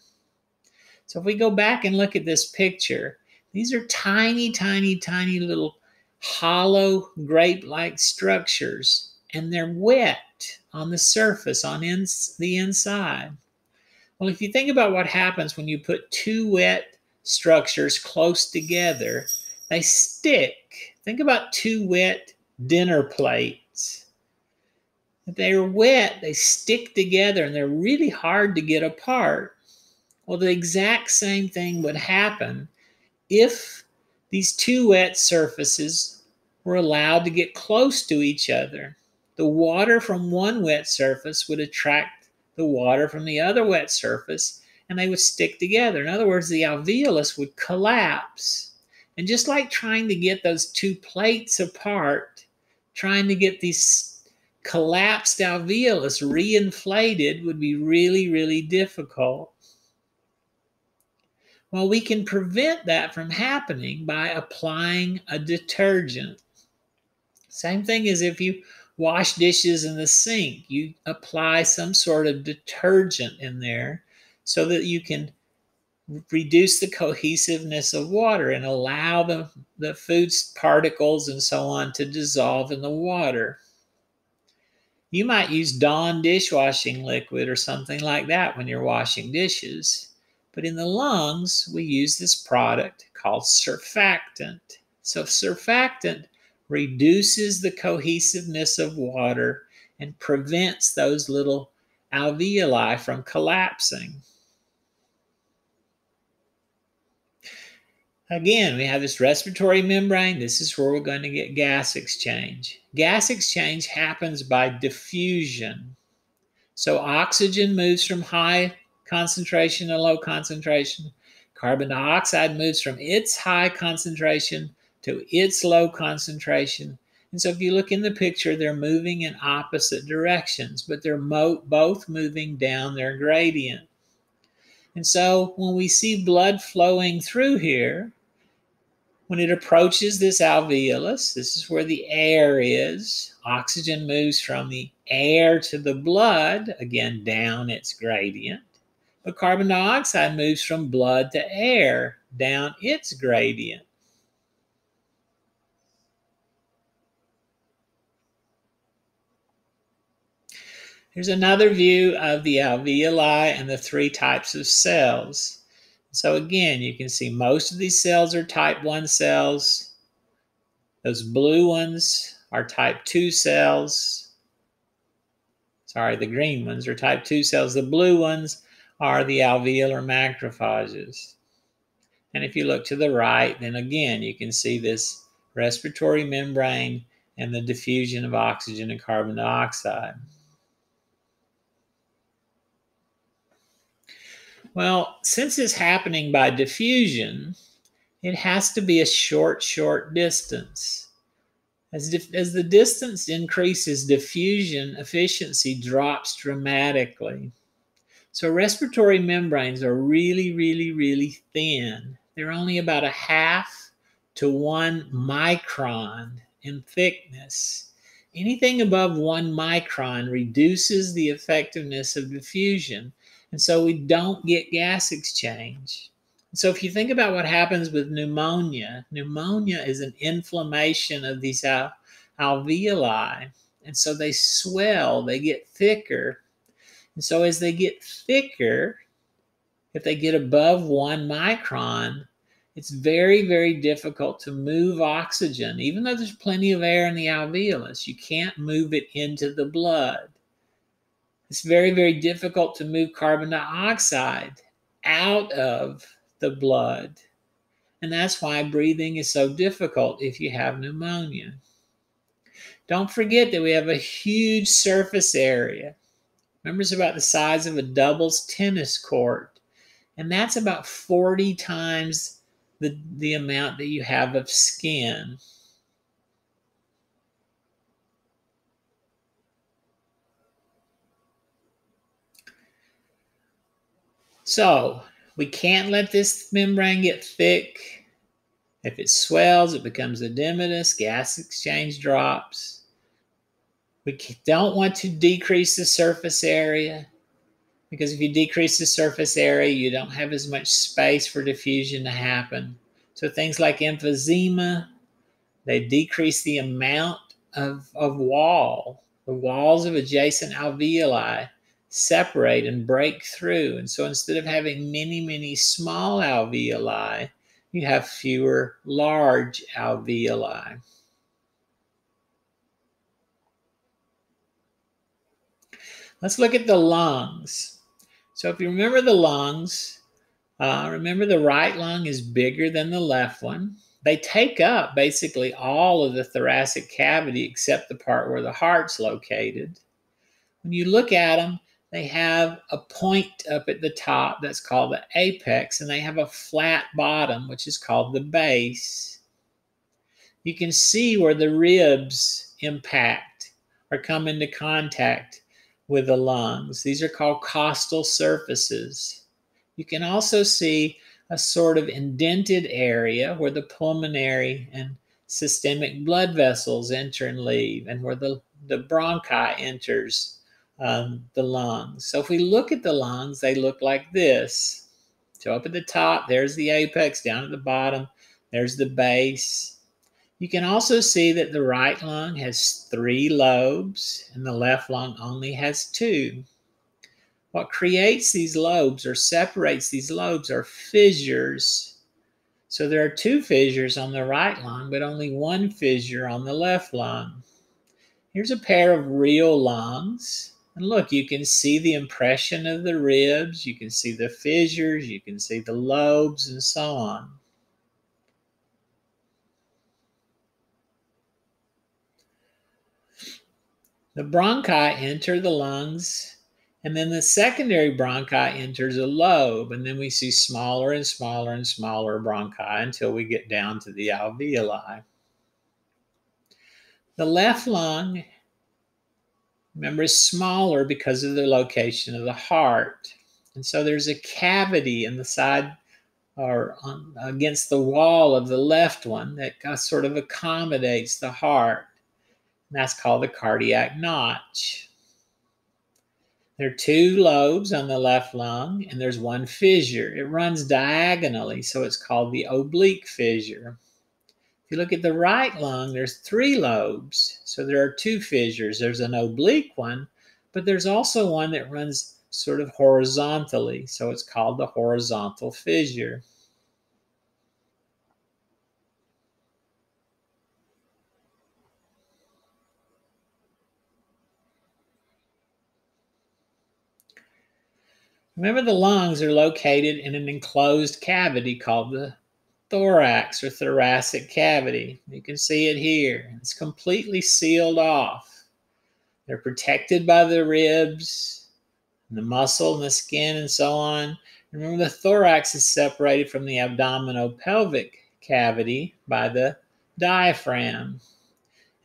So if we go back and look at this picture, these are tiny, tiny, tiny little hollow grape like structures, and they're wet on the surface, on the inside. Well, if you think about what happens when you put two wet structures close together, they stick. Think about two wet dinner plates. They're wet, they stick together and they're really hard to get apart. Well, the exact same thing would happen if these two wet surfaces were allowed to get close to each other. The water from one wet surface would attract the water from the other wet surface and they would stick together. In other words, the alveolus would collapse. And just like trying to get those two plates apart, trying to get these collapsed alveolus reinflated would be really, really difficult. Well, we can prevent that from happening by applying a detergent. Same thing as if you wash dishes in the sink, you apply some sort of detergent in there so that you can reduce the cohesiveness of water and allow the, the food particles and so on to dissolve in the water. You might use Dawn dishwashing liquid or something like that when you're washing dishes. But in the lungs, we use this product called surfactant. So, surfactant reduces the cohesiveness of water and prevents those little alveoli from collapsing. Again, we have this respiratory membrane. This is where we're going to get gas exchange. Gas exchange happens by diffusion. So oxygen moves from high concentration to low concentration. Carbon dioxide moves from its high concentration to its low concentration. And so if you look in the picture, they're moving in opposite directions, but they're both moving down their gradient. And so when we see blood flowing through here, when it approaches this alveolus, this is where the air is. Oxygen moves from the air to the blood, again down its gradient. But carbon dioxide moves from blood to air, down its gradient. Here's another view of the alveoli and the three types of cells. So again, you can see most of these cells are type 1 cells. Those blue ones are type 2 cells. Sorry, the green ones are type 2 cells. The blue ones are the alveolar macrophages. And if you look to the right, then again, you can see this respiratory membrane and the diffusion of oxygen and carbon dioxide. Well, since it's happening by diffusion, it has to be a short, short distance. As, as the distance increases, diffusion efficiency drops dramatically. So, respiratory membranes are really, really, really thin. They're only about a half to one micron in thickness. Anything above one micron reduces the effectiveness of diffusion and so we don't get gas exchange. So if you think about what happens with pneumonia, pneumonia is an inflammation of these al- alveoli. And so they swell, they get thicker. And so as they get thicker, if they get above one micron, it's very, very difficult to move oxygen. Even though there's plenty of air in the alveolus, you can't move it into the blood. It's very, very difficult to move carbon dioxide out of the blood. And that's why breathing is so difficult if you have pneumonia. Don't forget that we have a huge surface area. Remember, it's about the size of a doubles tennis court. And that's about 40 times the, the amount that you have of skin. So we can't let this membrane get thick. If it swells, it becomes edematous, gas exchange drops. We don't want to decrease the surface area because if you decrease the surface area, you don't have as much space for diffusion to happen. So things like emphysema, they decrease the amount of, of wall, the walls of adjacent alveoli separate and break through. And so instead of having many, many small alveoli, you have fewer large alveoli. Let's look at the lungs. So if you remember the lungs, uh, remember the right lung is bigger than the left one. They take up basically all of the thoracic cavity except the part where the heart's located. When you look at them, they have a point up at the top that's called the apex, and they have a flat bottom, which is called the base. You can see where the ribs impact or come into contact with the lungs. These are called costal surfaces. You can also see a sort of indented area where the pulmonary and systemic blood vessels enter and leave, and where the, the bronchi enters um, the lungs. So if we look at the lungs, they look like this. So up at the top, there's the apex, down at the bottom, there's the base. You can also see that the right lung has three lobes and the left lung only has two. What creates these lobes or separates these lobes are fissures. So there are two fissures on the right lung, but only one fissure on the left lung. Here's a pair of real lungs. And look, you can see the impression of the ribs, you can see the fissures, you can see the lobes, and so on. The bronchi enter the lungs, and then the secondary bronchi enters a lobe, and then we see smaller and smaller and smaller bronchi until we get down to the alveoli. The left lung remember, is smaller because of the location of the heart. And so there's a cavity in the side or on, against the wall of the left one that uh, sort of accommodates the heart. And that's called the cardiac notch. There are two lobes on the left lung, and there's one fissure. It runs diagonally, so it's called the oblique fissure. If you look at the right lung, there's three lobes. So there are two fissures. There's an oblique one, but there's also one that runs sort of horizontally. So it's called the horizontal fissure. Remember, the lungs are located in an enclosed cavity called the thorax or thoracic cavity. You can see it here. It's completely sealed off. They're protected by the ribs, the muscle, and the skin, and so on. Remember, the thorax is separated from the abdominopelvic cavity by the diaphragm.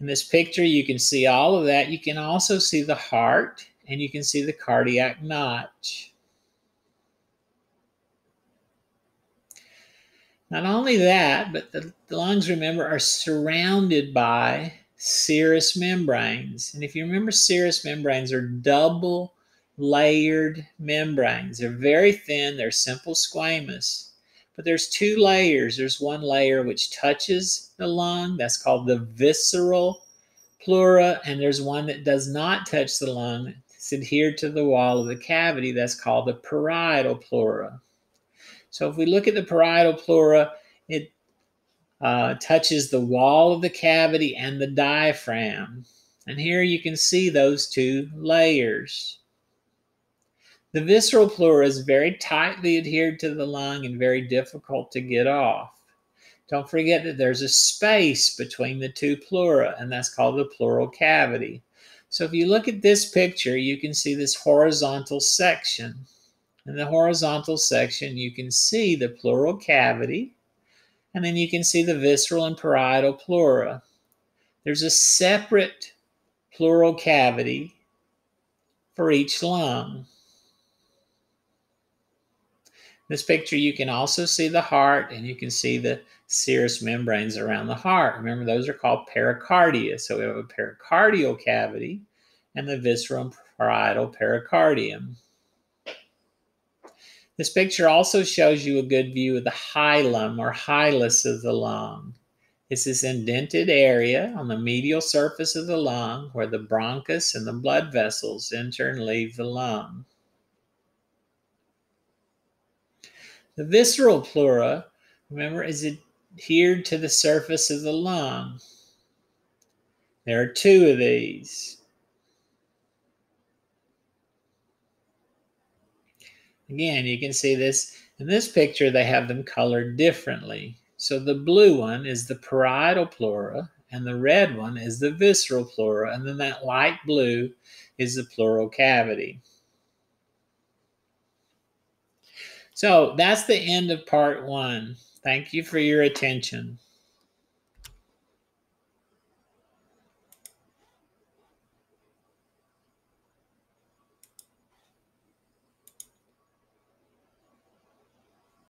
In this picture, you can see all of that. You can also see the heart, and you can see the cardiac notch. Not only that, but the, the lungs, remember, are surrounded by serous membranes. And if you remember, serous membranes are double layered membranes. They're very thin, they're simple squamous. But there's two layers. There's one layer which touches the lung, that's called the visceral pleura, and there's one that does not touch the lung. It's adhered to the wall of the cavity, that's called the parietal pleura. So if we look at the parietal pleura, it uh, touches the wall of the cavity and the diaphragm. And here you can see those two layers. The visceral pleura is very tightly adhered to the lung and very difficult to get off. Don't forget that there's a space between the two pleura, and that's called the pleural cavity. So if you look at this picture, you can see this horizontal section. In the horizontal section, you can see the pleural cavity, and then you can see the visceral and parietal pleura. There's a separate pleural cavity for each lung. this picture, you can also see the heart and you can see the serous membranes around the heart. Remember, those are called pericardia. So we have a pericardial cavity and the visceral and parietal pericardium. This picture also shows you a good view of the hilum or hilus of the lung. It's this indented area on the medial surface of the lung where the bronchus and the blood vessels enter and leave the lung. The visceral pleura, remember, is adhered to the surface of the lung. There are two of these. Again, you can see this in this picture, they have them colored differently. So the blue one is the parietal pleura, and the red one is the visceral pleura, and then that light blue is the pleural cavity. So that's the end of part one. Thank you for your attention.